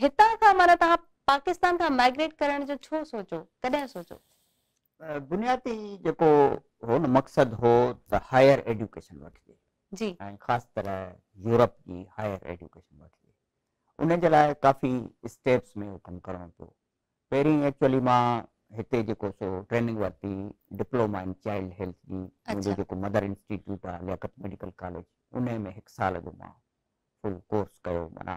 हितां खां माना तव्हां पाकिस्तान खां माइग्रेट करण जो छो सोचो कॾहिं सोचो। बुनियादी जेको हो न मक़सदु हो त हायर एजुकेशन वठिजे। जी। ऐं ख़ासि तरह यूरोप जी हायर एजुकेशन वठिजे। उन जे लाइ काफ़ी स्टेप्स में कमु करणो पियो। पहिरीं एक्चुअली माँ हिते जेको सो ट्रेनिंग वरिती डिप्लोमा इन चाइल्ड हेल्थ जी मुंहिंजो अच्छा। जेको मदर इंस्टीट्यूट आहे लियाकत मेडिकल कॉलेज उन में हिकु साल जो माँ फुल कोर्स कयो माना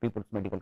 peoples medical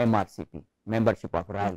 M R C P membership of royal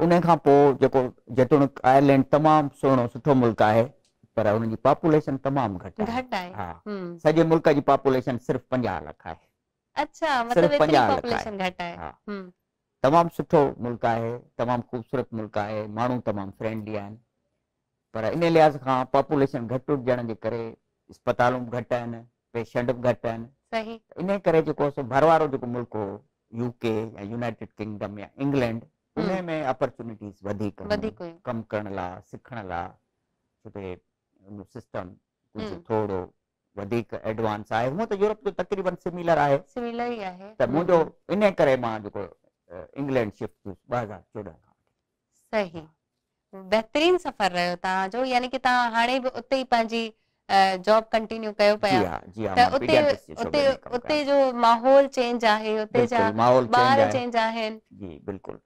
उन खां पोइ जेको जेतोणीकि आयरलैंड तमामु सुहिणो सुठो मुल्क आहे पर हुनजी पॉपुलेशन तमामु घटि आहे। आहे। हा। हम्म, सॼे मुल्क जी पॉपुलेशन सिर्फ़ु पंजाह लख आहे। अच्छा मतलब 50 लख पॉपुलेशन घटि आहे। हा। हम्म, तमामु सुठो मुल्क आहे तमामु ख़ूबसूरत मुल्क आहे माण्हू तमामु फ्रेंडली आहिनि। पर इन लिहाज़ खां पॉपुलेशन घटि हुजण जे करे अस्पतालूं बि घटि आहिनि पेशेंट बि घटि आहिनि। सही। इन करे जेको आहे सो भर जेको मुल्क हो यूके या यूनाइटेड किंगडम या इंग्लैंड हम्म। में अपॉर्चुनिटीज़ वधीक कमु करण लाइ सिखण लाइ छो त सिस्टम कुझु। थोरो वधीक एडवांस आहे हूअं त यूरोप जो तक़रीबन सिमिलर आहे सिमिलर ई आहे त मुंहिंजो इन करे माँ जेको इंग्लैंड शिफ्ट थियुसि ॿ हज़ार चोॾहं खां सही बहितरीन सफ़र रहियो तव्हांजो यानी कि तव्हां हाणे बि उते ई पंहिंजी जॉब कंटिन्यू कयो पिया हा त उते उते उते जो माहौल चेंज आहे उते जा ॿार चेंज आहिनि जी बिल्कुलु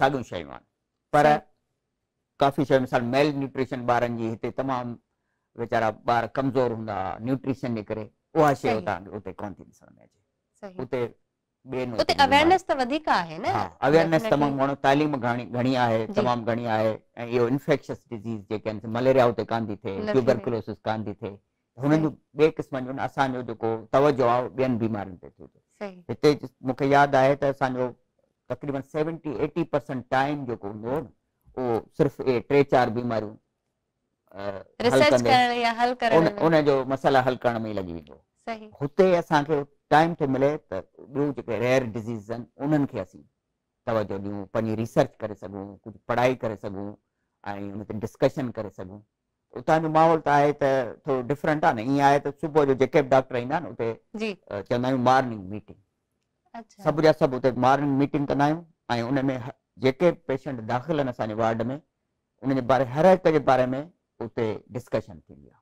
साॻियूं शयूं आहिनि। पर काफ़ी मिसाल मेल न्यूट्रिशन ॿारनि जी हिते तमामु वीचारा ॿार कमज़ोर हूंदा न्यूट्रिशन जे करे। उहा शइ सही। उतां कोन थी ॾिसण में अचे उते ॿियनि उते अवेयरनेस त वधीक आहे न? Awareness Definitely. तमामु घणो तालीम घणी घणी आहे जी। तमामु घणी आहे। ऐं इहो इन्फेक्शस डिज़ीज़ जेके आहिनि मलेरिया उते कान थी थिए ट्यूबरकुलोसिस कान थी थिए। हुननि। जूं ॿिए क़िस्मनि जूं असांजो जेको तवजो आहे ॿियनि बीमारियुनि ते थिए। थो हिते मूंखे यादि आहे त असांजो तक़रीबन सेवनटी एटी परसेंट टाइम जेको हूंदो हो न उहो सिर्फ़ु इहे टे चारि बीमारियूं अ, हल रिसर्च कंदे करण या हल उन करण में। उन जो मसाला हल करण में लॻी वेंदो। हुते असांखे टाइम थो मिले त ॿियूं जेके रेयर डिज़ीज़ आहिनि उन्हनि खे असीं तवजो ॾियूं पंहिंजी रिसर्च करे सघूं कुझु पढ़ाई करे सघूं ऐं ते डिस्कशन करे सघूं। उतां जो माहौल त आहे त थोरो डिफरेंट आहे न ईअं आहे त सुबुह जो जेके बि डॉक्टर ईंदा आहिनि उते चवंदा आहियूं मॉर्निंग मीटिंग सब सभु जा सभु उते मॉर्निंग मीटिंग कंदा आहियूं ऐं उन में जेके पेशेंट दाख़िल आहिनि असांजे वार्ड में उन जे बारे हर हिक जे बारे में उते डिस्कशन थींदी आहे